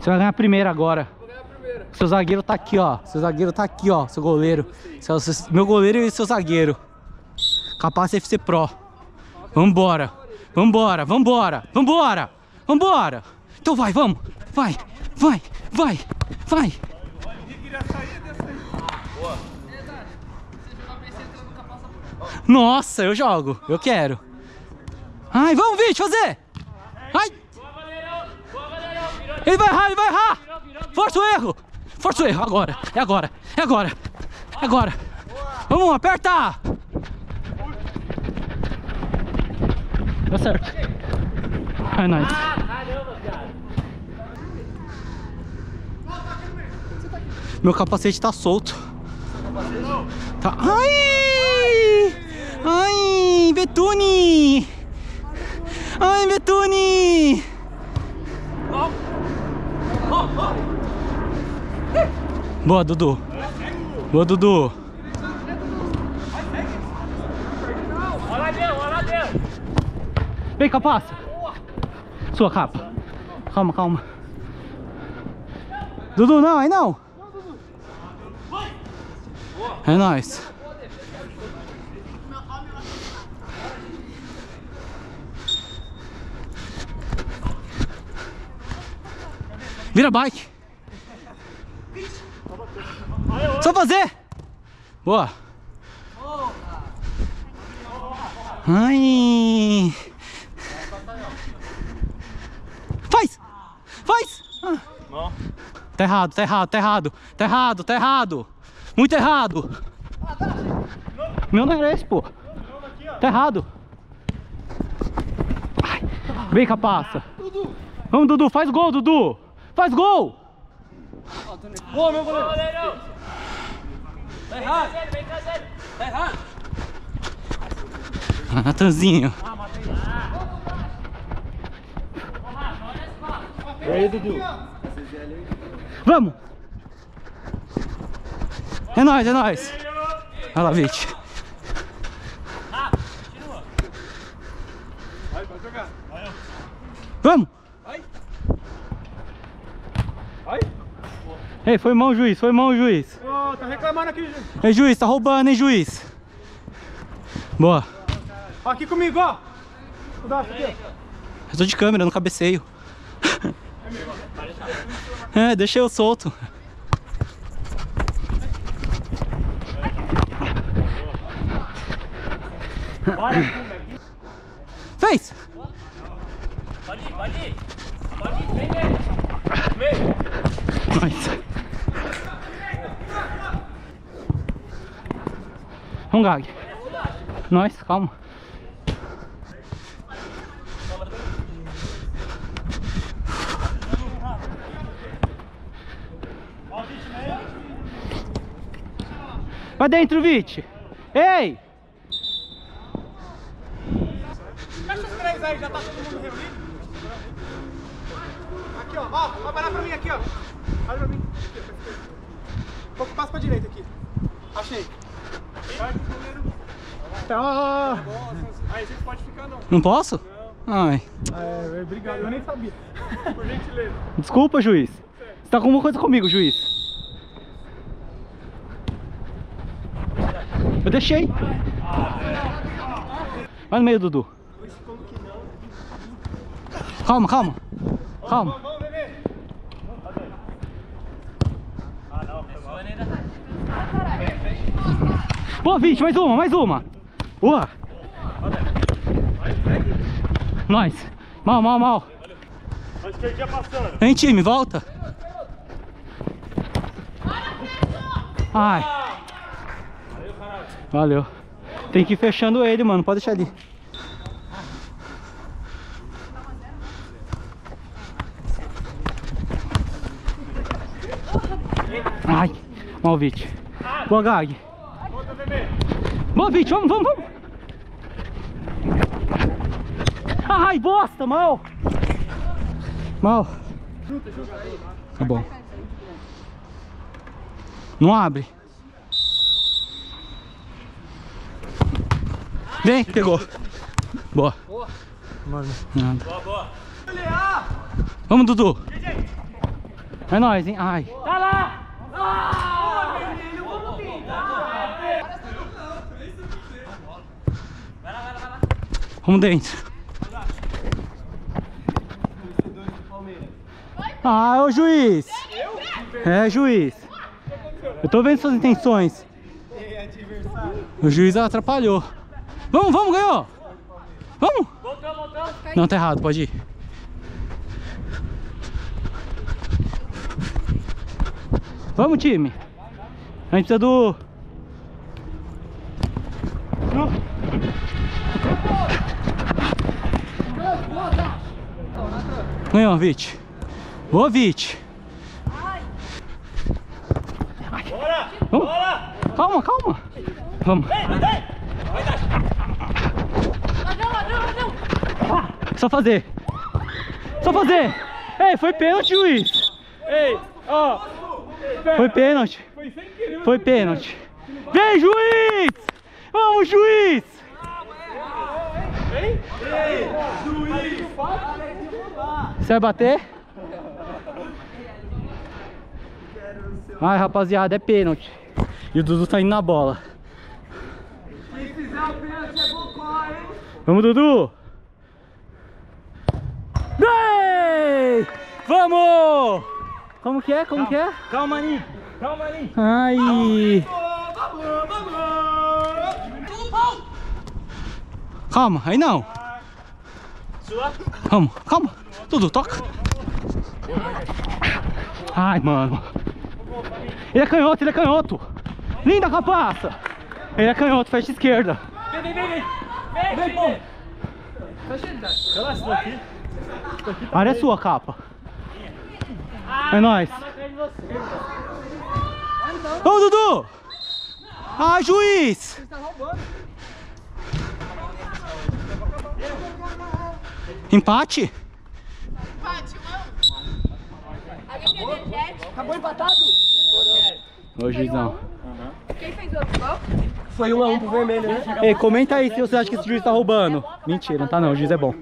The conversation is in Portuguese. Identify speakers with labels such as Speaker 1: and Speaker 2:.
Speaker 1: Você vai ganhar primeiro agora. Seu zagueiro tá aqui, ó. Seu zagueiro tá aqui, ó. Seu goleiro. Seu- seu- meu goleiro e seu zagueiro. Capaz FC Pro. Vambora. Vambora, vambora, vambora, vambora. Então vai, vamos. Vai, vai, vai, vai. Nossa, eu jogo. Eu quero. Ai, vamos, Vite, fazer. Ai. Ele vai errar, ele vai errar. Força o erro. Força o erro. Agora, é agora, é agora. É agora. Vamos, aperta. Deu certo. É nóis. Meu capacete tá solto. Tá. Ai! Ai, Betune! Ai, Betune! Boa, Dudu. Boa, Dudu. Vem, capaça. Sua capa. Calma, calma. Dudu, não, aí não. É nóis. Vira bike. Só fazer. Boa. Ai. Faz. Faz. Tá errado, tá errado, tá errado. Tá errado, tá errado. Muito errado. Meu não era esse, pô. Tá errado. Vem, capaça. Vamos, Dudu. Faz gol, Dudu. Faz gol.
Speaker 2: Boa, meu goleiro! Tá errado! Tá errado!
Speaker 1: Ah, Natanzinho.
Speaker 2: E aí, Dudu?
Speaker 1: Vamos. É nóis, é nóis. Vai lá, Vite.
Speaker 2: Vai, pode jogar.
Speaker 1: Vamos.
Speaker 2: Vai! Vai!
Speaker 1: Ei, foi mão, juiz. Foi mão, juiz.
Speaker 2: Ô, tá reclamando aqui, gente.
Speaker 1: Ei, juiz, tá roubando, hein, juiz. Boa.
Speaker 2: Ó, Aqui comigo, ó. O braço aqui,
Speaker 1: Eu tô de câmera, no cabeceio. É, deixa eu solto. Fez!
Speaker 2: Pode ir, pode ir. Pode ir, vem mesmo. Meio.
Speaker 1: Nice. Vamos, Gag. Nós, calma. Vai dentro, Vite. Ei!
Speaker 2: Fecha os três aí, já tá todo mundo reunido. Aqui, ó. Ó, vai parar pra mim aqui, ó. Olha pra mim. Aqui, ó. Um pouco, passa pra direita aqui. Achei. Vai, goleiro. Ó. Aí, a gente pode ficar, não.
Speaker 1: Não posso? Ai.
Speaker 2: É, obrigado. Eu nem sabia. Por gentileza.
Speaker 1: Desculpa, juiz. Você tá com alguma coisa comigo, juiz. Eu deixei. Vai no meio, Dudu. Calma, calma. Calma.
Speaker 2: Vamos, bebê.
Speaker 1: Boa, Vinte, mais uma, mais uma. Boa. Nós. Mal, mal, mal. Vem, time, volta. Ai. Valeu. Tem que ir fechando ele, mano. Pode deixar ali. Ai, mal Vite. Boa, Gag. Boa, Vite, vamos, vamos, vamos. Ai, bosta, mal. Mal. Tá bom. Não abre. Vem, pegou. Boa. Nada.
Speaker 2: Boa, boa.
Speaker 1: Vamos, Dudu. É nóis, hein? Ai.
Speaker 3: Tá lá!
Speaker 1: Vamos dentro. Ah, ô juiz! É, juiz. Eu tô vendo suas intenções. O juiz atrapalhou. Vamos, vamos, ganhou! Vamos! Não, tá errado, pode ir. Vamos, time. A gente precisa do... Ganhou, Vit. Boa, Vit. Vamos. Calma, calma. Vamos. Só fazer. Só fazer. Ei, foi pênalti, juiz.
Speaker 2: Ei, ó.
Speaker 1: Foi pênalti.
Speaker 2: Foi
Speaker 1: pênalti. Vem, juiz! Vamos, juiz!
Speaker 2: Hein? Ei, juiz.
Speaker 1: Você vai bater? Ai, rapaziada, é pênalti. E o Dudu tá indo na bola.
Speaker 2: Quem fizer o pênalti é bocó, hein?
Speaker 1: Vamos, Dudu! Gol! Vamos! Como que é? Como que é?
Speaker 3: Calma, Maninho. Calma, Maninho.
Speaker 1: Ai!
Speaker 2: Vamos, vamos!
Speaker 1: Calma, aí não.
Speaker 3: Sua.
Speaker 1: Calma, calma. Dudu, toca. Ai, mano. Ele é canhoto, ele é canhoto. Linda capaça. Ele é canhoto, fecha esquerda.
Speaker 3: Vem, vem, vem, vem. Vem, pô. Relaxa, daqui.
Speaker 1: A área é sua, capa. É nóis.
Speaker 3: Tá você.
Speaker 1: Ô, Dudu! Ah, juiz! Empate?
Speaker 4: Empate, um. Alguém quer energético?
Speaker 3: Acabou empatado?
Speaker 1: Ô, juizão.
Speaker 4: Quem fez outro gol?
Speaker 3: Foi um a um pro vermelho, né?
Speaker 1: Ei, comenta aí se você acha que esse juiz tá roubando. Mentira, não tá não, o juiz é bom.